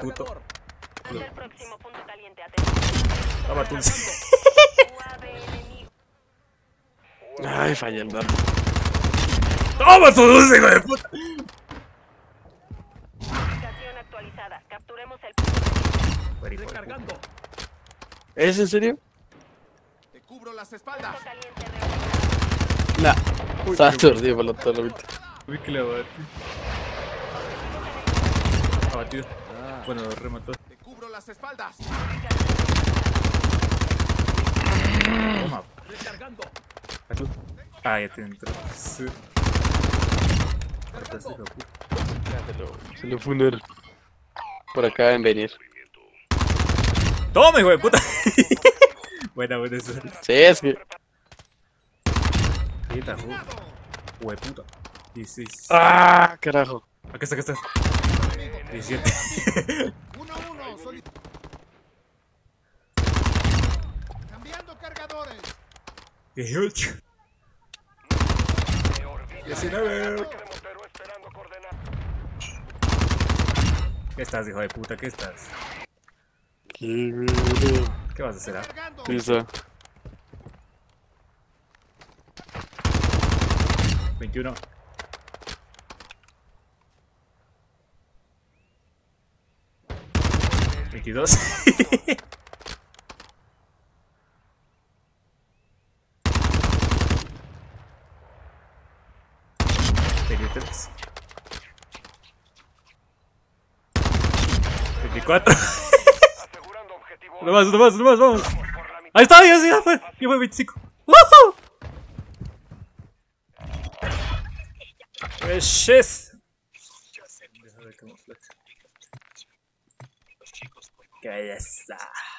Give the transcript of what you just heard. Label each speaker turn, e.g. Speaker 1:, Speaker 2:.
Speaker 1: Puto.
Speaker 2: Hacia el próximo punto caliente. Atención.
Speaker 1: Toma.
Speaker 3: Ay, fallé el dato.
Speaker 1: Toma tu dulce, hijo de puta.
Speaker 2: Ubicación actualizada. Capturemos el
Speaker 4: Recargando.
Speaker 3: ¿Es en serio?
Speaker 5: Te cubro las espaldas.
Speaker 3: Nah. Estaba aturdido por.
Speaker 1: Uy, que le abatí. Abatido. Bueno, remató.
Speaker 5: Te cubro las espaldas.
Speaker 1: Toma.
Speaker 4: Recargando.
Speaker 1: Ah, ya te entró. Sí.
Speaker 3: Se lo funer. Por acá en venir.
Speaker 1: Toma, hijo de puta. buena, buena esa.
Speaker 3: Sí, es que.
Speaker 1: Ahí está, hijo de puta. 16.
Speaker 3: ¡Ah! Carajo.
Speaker 1: Acá está, acá está. 17.
Speaker 5: Uno uno. soli- Cambiando cargadores.
Speaker 1: 18. 19. ¿Qué estás, hijo de puta? ¿Qué estás?
Speaker 3: Qué bien.
Speaker 1: ¿Qué vas a hacer? ah?
Speaker 5: Cargando.
Speaker 3: Pisa.
Speaker 1: 21. ¿22? ¿23? ¿24? No más, vamos. Ahí está, ya, ya fue. Ya fue 25. ¡Woohoo! Precious. Deja de